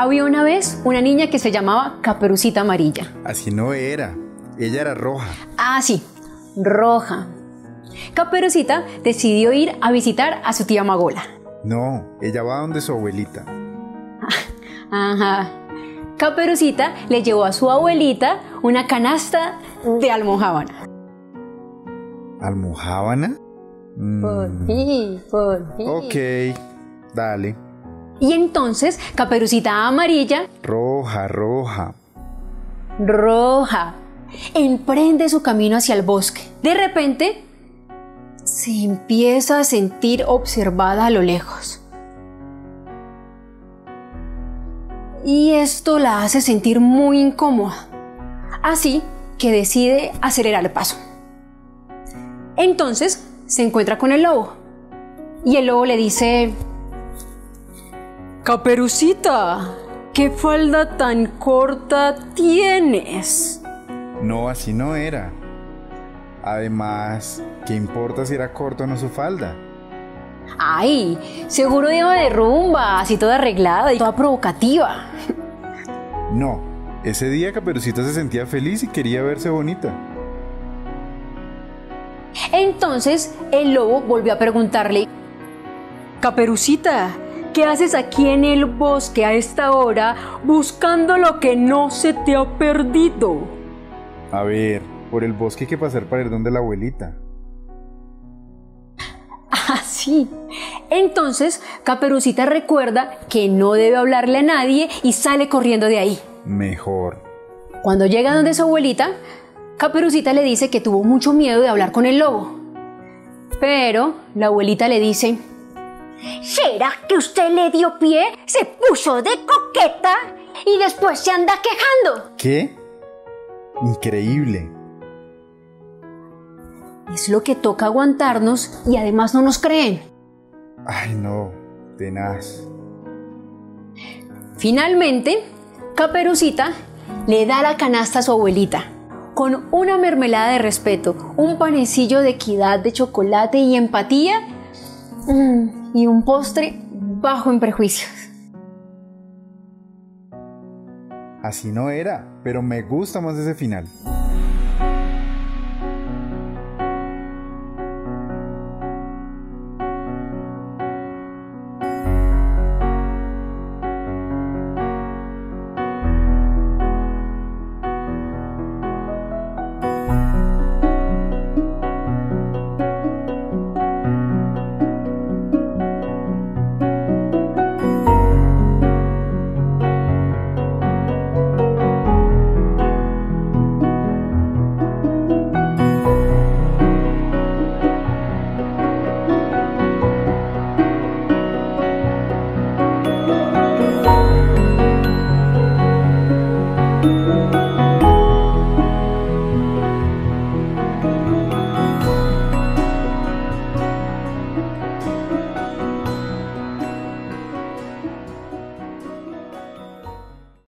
Había una vez una niña que se llamaba Caperucita Amarilla. Así no era. Ella era roja. Ah, sí, roja. Caperucita decidió ir a visitar a su tía Magola. No, ella va donde su abuelita. Ajá. Caperucita le llevó a su abuelita una canasta de almohábana. ¿Almohábana? Mm, Por fin, por fin. ok, dale. Y entonces Caperucita Amarilla, Roja, roja. roja, emprende su camino hacia el bosque. De repente, se empieza a sentir observada a lo lejos. Y esto la hace sentir muy incómoda. Así que decide acelerar el paso. Entonces se encuentra con el lobo. Y el lobo le dice, Caperucita, ¿qué falda tan corta tienes? No, así no era. Además, ¿qué importa si era corto o no su falda? Ay, seguro iba de rumba, así toda arreglada y toda provocativa. No, ese día Caperucita se sentía feliz y quería verse bonita. Entonces el lobo volvió a preguntarle, Caperucita, ¿qué haces aquí en el bosque a esta hora buscando lo que no se te ha perdido? A ver, por el bosque hay que pasar para ir donde la abuelita. Así. Entonces Caperucita recuerda que no debe hablarle a nadie y sale corriendo de ahí. Mejor. Cuando llega donde su abuelita, Caperucita le dice que tuvo mucho miedo de hablar con el lobo. Pero la abuelita le dice, ¿Será que usted le dio pie? Se puso de coqueta y después se anda quejando. ¿Qué? Increíble. es lo que toca aguantarnos y además no nos creen. Ay, no, tenaz. Finalmente, Caperucita le da la canasta a su abuelita, con una mermelada de respeto, un panecillo de equidad de chocolate y empatía, mm, y un postre bajo en prejuicios. Así no era, pero me gusta más ese final.